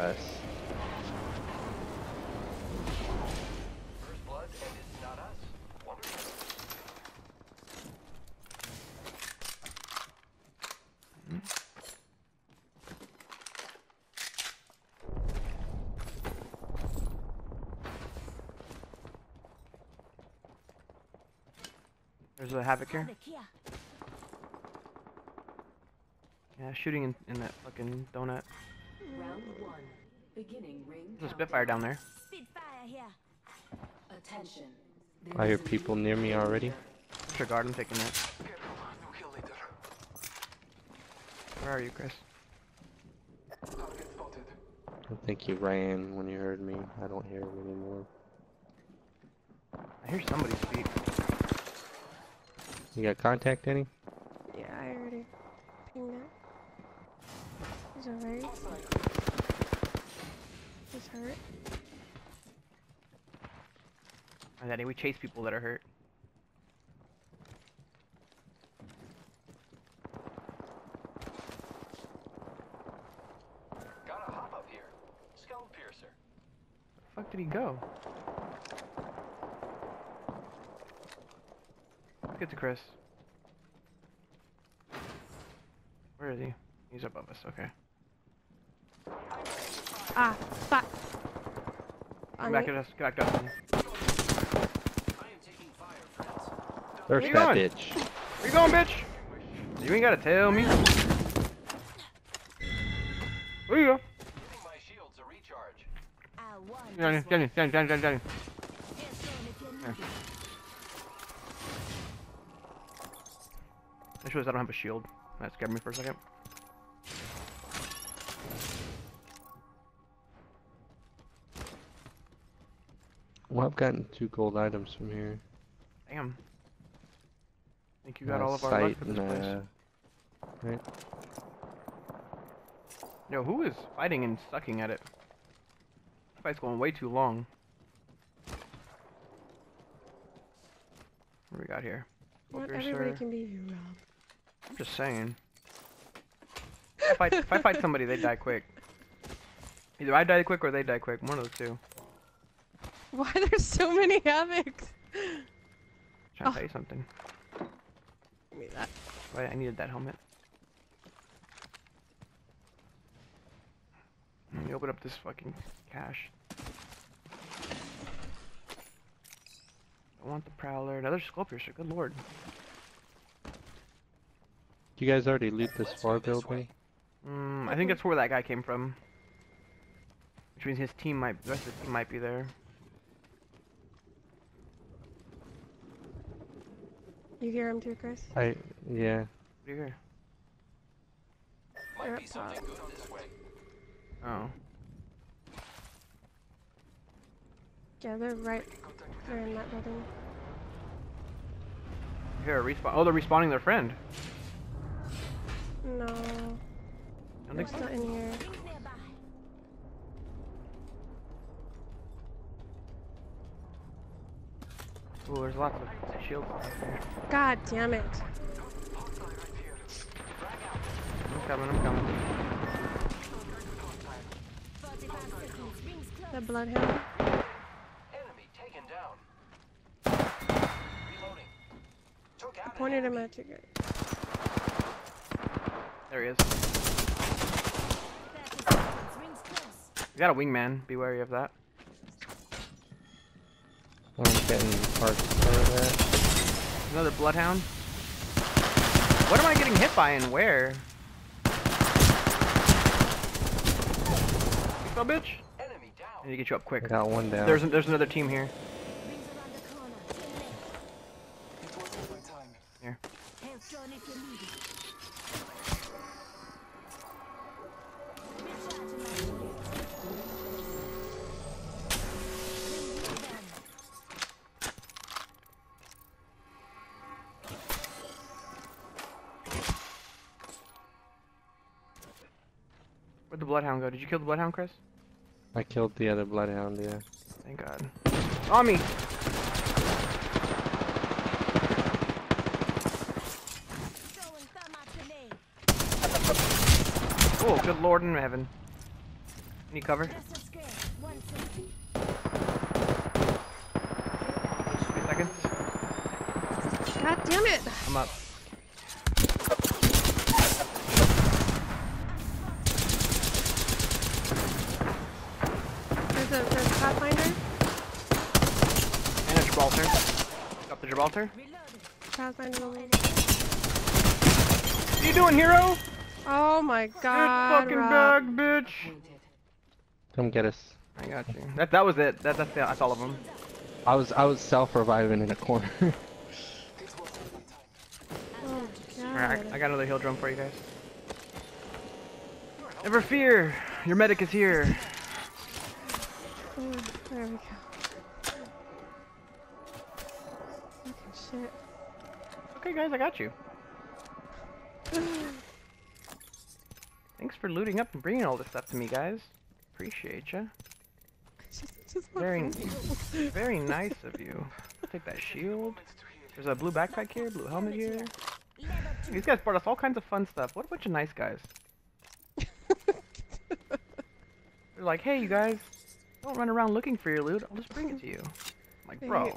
us. First blood, and it's not us. Wonderful. There's a havoc here. Havoc here. Yeah, shooting in, in that fucking donut. Round one. Beginning ring. There's a Spitfire down there. Spitfire here. Attention. I hear people near me already. Disregard, I'm taking that. Careful, no kill leader. Where are you, Chris? I think you ran when you heard me. I don't hear him anymore. I hear somebody speak. You got contact any? Yeah, I already pinged it. He's alright. He's hurt. My daddy, we chase people that are hurt. Got a hop up here. Skull piercer. Where the fuck did he go? Let's get to Chris. Where is he? He's above us, okay. Ah, fuck. Come On back me. at us, back to us. I am taking fire, friends. There's that going? bitch. Where you going, bitch? You ain't gotta tell me. Where you go? Giving my shields a recharge. I want Down here, this down here, down here, down here, down here. Here's one if you need Here. it. I just realized I don't have a shield. That scared me for a second. Well, I've gotten two gold items from here. Damn. I think you got Uh, all of our luck sight for this place. uh, right? Yo, who is fighting and sucking at it? This fight's going way too long. What do we got here? Not Focus, everybody sir. can be you, Rob. I'm just saying. If I, fight, if I fight somebody, they die quick. Either I die quick or they die quick. One of the two. Why there's so many havocs? Trying Oh. to tell you something. Give me that. Wait, I needed that helmet. Let me open up this fucking cache. I want the Prowler. Another Skull Piercer. Good lord. You guys already loot this far go this building? way. Mm, I think that's where that guy came from. Which means his team might, the rest of the team might be there. You hear him too, Chris? I, yeah. What do you hear? Might be something good this way. Oh. Yeah, they're right there in that building. I hear a respawn. Oh, they're respawning their friend. No, Don't they're think so? still in here. Ooh, there's lots of shields out here. God damn it. I'm coming, I'm coming. 45 seconds. Rings close. The bloodhound. Enemy taken down. Reloading. Took out an Pointed him at you guys. There he is. 30 seconds. Rings close. We got a wingman. Be wary of that. I'm getting of that. Another bloodhound. What am I getting hit by and where? You fell, bitch? Enemy down. I need to get you up I quick. got one down. There's there's another team here. Rings Where'd the bloodhound go? Did you kill the bloodhound, Chris? I killed the other bloodhound, yeah. Thank God. On me! Throwing thermite grenade. Oh, good lord in heaven. Need cover? Just a scare. Three seconds. God damn it! I'm up. There's a there's a Pathfinder. And a Gibraltar. Got the Gibraltar. What are you doing, hero? Oh my Get god, fucking Rob. back, bitch. Come get us. I got you. That that was it. That that's, the, that's all of them. I was I was self reviving in a corner. Oh Alright. I, I got another heal drum for you guys. Never fear, your medic is here. Oh, there we go. Shit. Okay, guys, I got you. Thanks for looting up and bringing all this stuff to me, guys. Appreciate ya. just, just Very, very nice of you. Take that shield. There's a blue backpack here, blue helmet here. These guys brought us all kinds of fun stuff. What a bunch of nice guys. They're like, hey, you guys, don't run around looking for your loot. I'll just bring it to you. I'm like, bro.